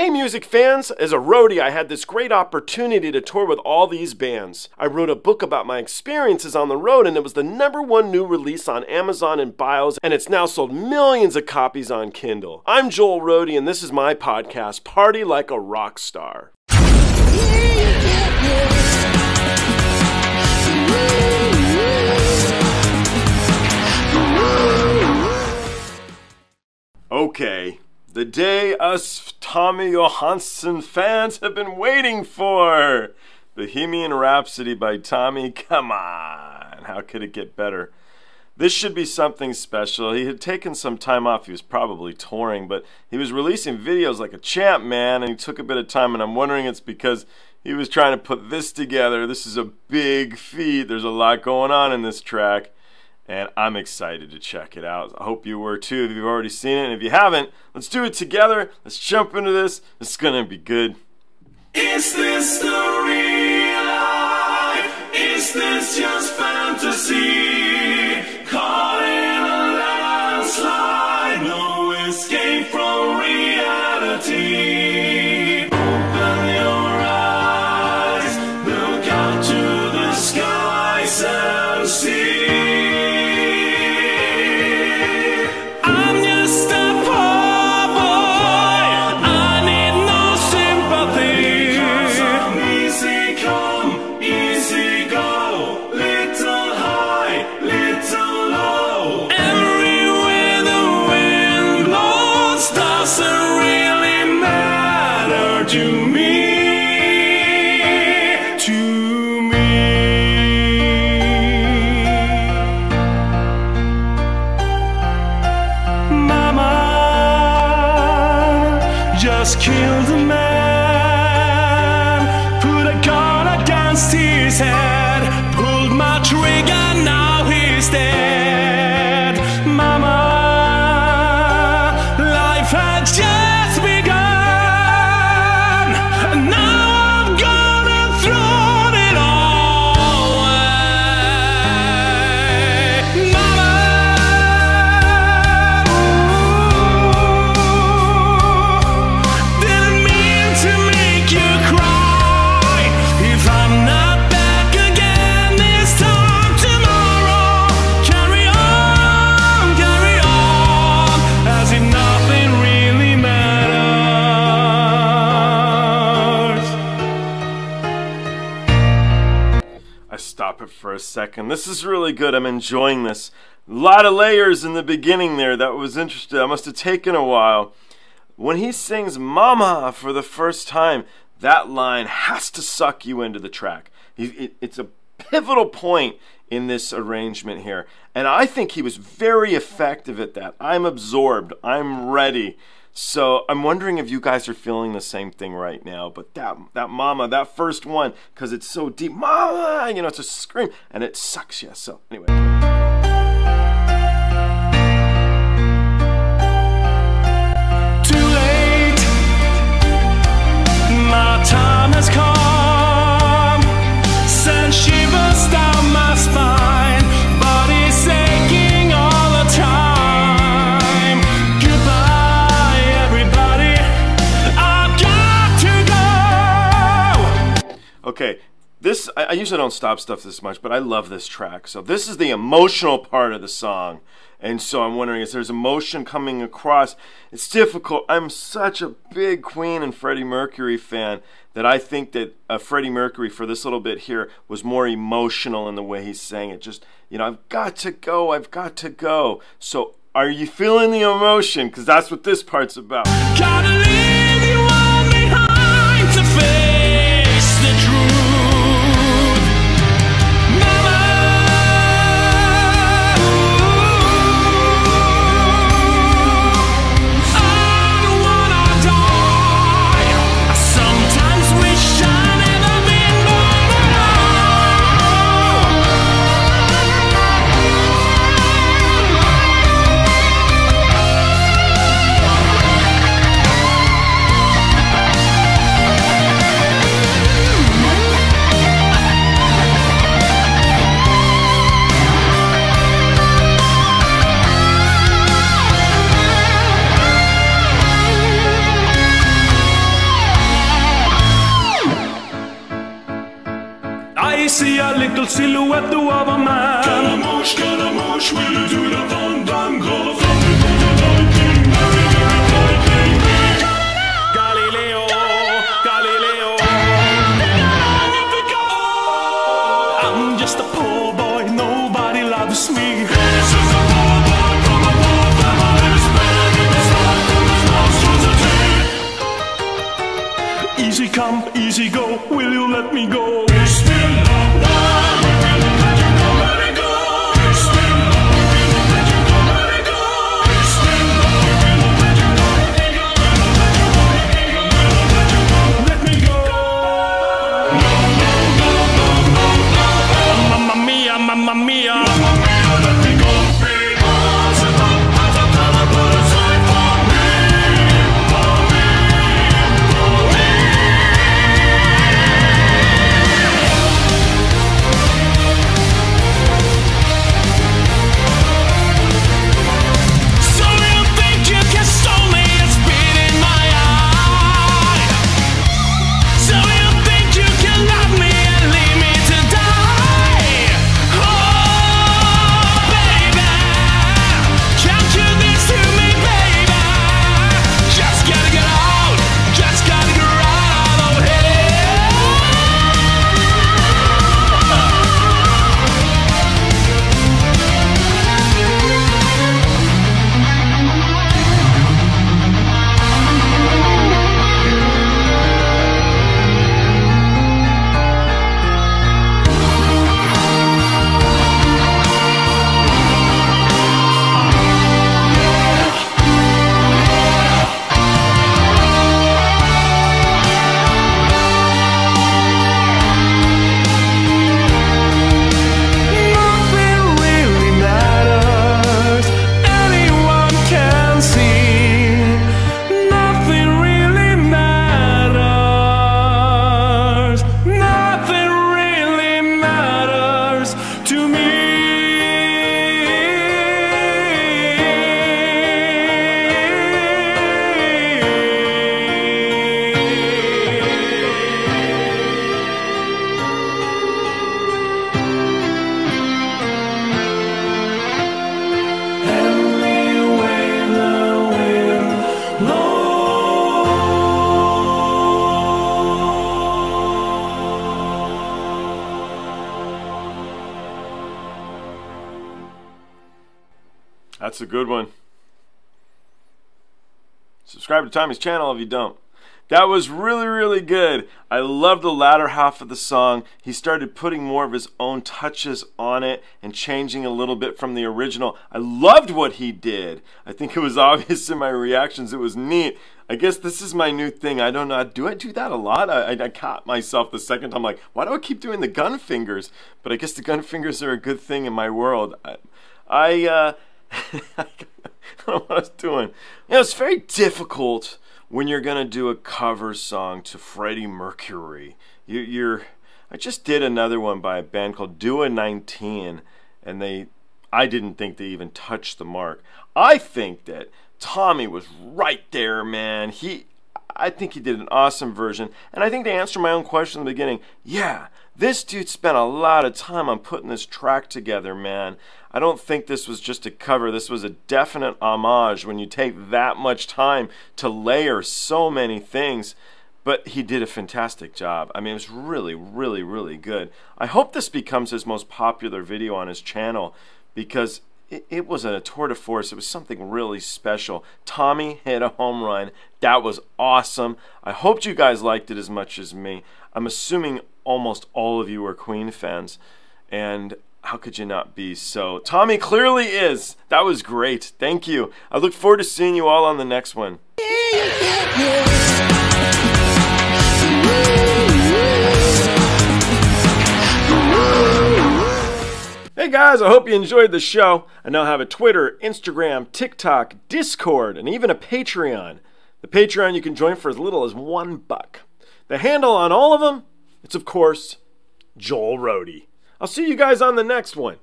Hey music fans, as a roadie I had this great opportunity to tour with all these bands. I wrote a book about my experiences on the road and it was the number one new release on Amazon and Bios and it's now sold millions of copies on Kindle. I'm Joel Roadie and this is my podcast, Party Like a Rock Star. The day us Tommy Johansson fans have been waiting for. Bohemian Rhapsody by Tommy. Come on. How could it get better? This should be something special. He had taken some time off. He was probably touring, but he was releasing videos like a champ, man, and he took a bit of time, and I'm wondering it's because he was trying to put this together. This is a big feat. There's a lot going on in this track and I'm excited to check it out. I hope you were too if you've already seen it. And if you haven't, let's do it together. Let's jump into this. It's gonna be good. Is this the real life? Is this just fantasy? For a second. This is really good. I'm enjoying this. A lot of layers in the beginning there. That was interesting. That must have taken a while. When he sings Mama for the first time, that line has to suck you into the track. It's a pivotal point in this arrangement here. And I think he was very effective at that. I'm absorbed. I'm ready. So I'm wondering if you guys are feeling the same thing right now. But that that mama, that first one, because it's so deep, mama, you know, it's a scream and it sucks you. So anyway. Okay, this I, I usually don't stop stuff this much, but I love this track. So this is the emotional part of the song, and so I'm wondering if there's emotion coming across. It's difficult. I'm such a big Queen and Freddie Mercury fan that I think that uh, Freddie Mercury for this little bit here was more emotional in the way he sang it. Just you know, I've got to go. I've got to go. So are you feeling the emotion? Because that's what this part's about. See a little silhouette of a man. Scaramouche, Scaramouche, will you do the fandango? Galileo, Galileo. I'm just a poor boy, nobody loves me. Easy come, easy go, will you let me go? Mamma mia. A good one. Subscribe to Tommy's channel if you don't. That was really, really good. I love the latter half of the song. He started putting more of his own touches on it and changing a little bit from the original. I loved what he did. I think it was obvious in my reactions. It was neat. I guess this is my new thing. I don't know. Do I do that a lot? I, I, I caught myself the second time, like, why do I keep doing the gun fingers? But I guess the gun fingers are a good thing in my world. I, I uh, I don't know what I was doing. You know, it's very difficult when you're gonna do a cover song to Freddie Mercury. You, you're. I just did another one by a band called Dua 19, and they. I didn't think they even touched the mark. I think that Tommy was right there, man. He. I think he did an awesome version, and I think to answer my own question in the beginning, yeah, this dude spent a lot of time on putting this track together, man. I don't think this was just a cover. This was a definite homage when you take that much time to layer so many things. But he did a fantastic job. I mean, it was really, really, really good. I hope this becomes his most popular video on his channel because it, it was a tour de force. It was something really special. Tommy hit a home run. That was awesome. I hoped you guys liked it as much as me. I'm assuming almost all of you are Queen fans. And how could you not be? So, Tommy clearly is. That was great. Thank you. I look forward to seeing you all on the next one. Hey guys, I hope you enjoyed the show. I now have a Twitter, Instagram, TikTok, Discord, and even a Patreon. The Patreon you can join for as little as one buck. The handle on all of them, it's of course Joel Roadie. I'll see you guys on the next one.